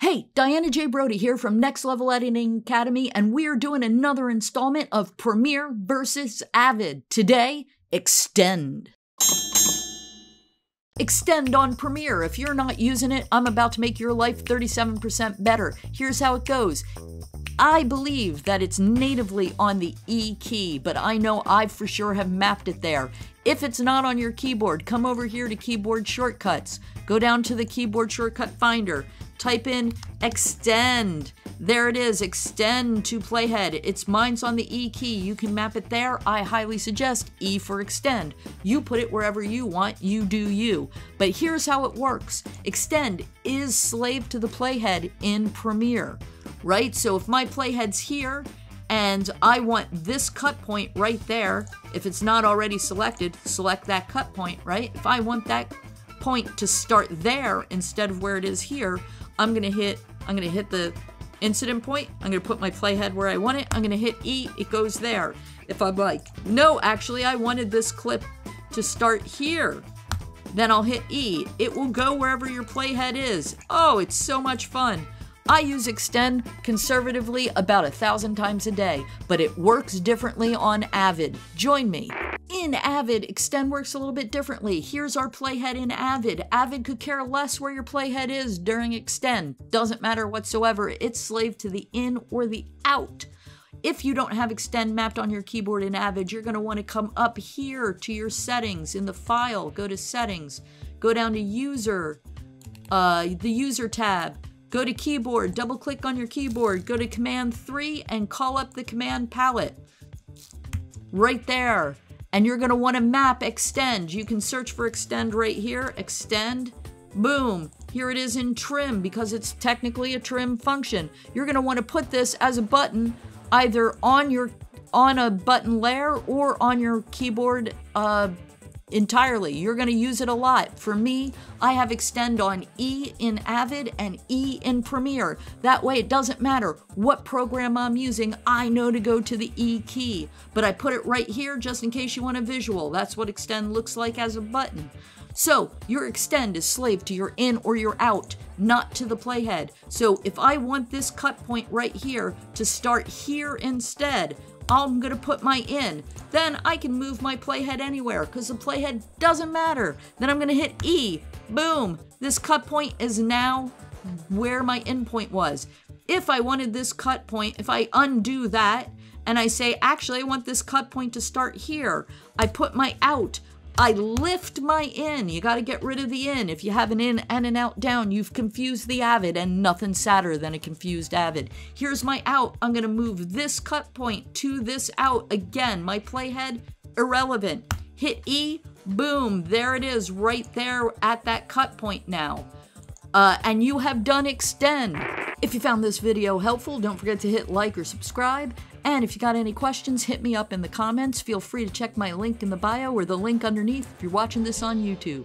Hey, Diana J. Brodie here from Next Level Editing Academy, and we are doing another installment of Premiere versus Avid. Today, Extend. Extend on Premiere. If you're not using it, I'm about to make your life 37% better. Here's how it goes. I believe that it's natively on the E key, but I know I for sure have mapped it there. If it's not on your keyboard, come over here to keyboard shortcuts. Go down to the keyboard shortcut finder type in extend. There it is, extend to playhead. It's mine's on the E key. You can map it there. I highly suggest E for extend. You put it wherever you want, you do you. But here's how it works. Extend is slave to the playhead in Premiere, right? So if my playhead's here and I want this cut point right there, if it's not already selected, select that cut point, right? If I want that point to start there instead of where it is here, I'm gonna hit, I'm gonna hit the incident point. I'm gonna put my playhead where I want it. I'm gonna hit E, it goes there. If I'm like, no, actually I wanted this clip to start here, then I'll hit E. It will go wherever your playhead is. Oh, it's so much fun. I use Extend conservatively about a thousand times a day, but it works differently on Avid. Join me. In Avid, Extend works a little bit differently. Here's our playhead in Avid. Avid could care less where your playhead is during Extend. Doesn't matter whatsoever. It's slave to the in or the out. If you don't have Extend mapped on your keyboard in Avid, you're going to want to come up here to your settings in the file. Go to Settings. Go down to User, uh, the User tab. Go to Keyboard. Double click on your keyboard. Go to Command 3 and call up the command palette. Right there and you're going to want to map extend. You can search for extend right here, extend, boom. Here it is in trim because it's technically a trim function. You're going to want to put this as a button either on your on a button layer or on your keyboard uh, entirely. You're going to use it a lot. For me, I have extend on E in Avid and E in Premiere. That way it doesn't matter what program I'm using, I know to go to the E key. But I put it right here just in case you want a visual. That's what extend looks like as a button. So your extend is slave to your in or your out, not to the playhead. So if I want this cut point right here to start here instead, I'm gonna put my in. Then I can move my playhead anywhere because the playhead doesn't matter. Then I'm gonna hit E, boom. This cut point is now where my in point was. If I wanted this cut point, if I undo that and I say, actually, I want this cut point to start here, I put my out, I lift my in. You got to get rid of the in. If you have an in and an out down, you've confused the avid, and nothing sadder than a confused avid. Here's my out. I'm going to move this cut point to this out. Again, my playhead, irrelevant. Hit E, boom, there it is right there at that cut point now. Uh, and you have done extend. If you found this video helpful, don't forget to hit like or subscribe. And if you got any questions, hit me up in the comments. Feel free to check my link in the bio or the link underneath if you're watching this on YouTube.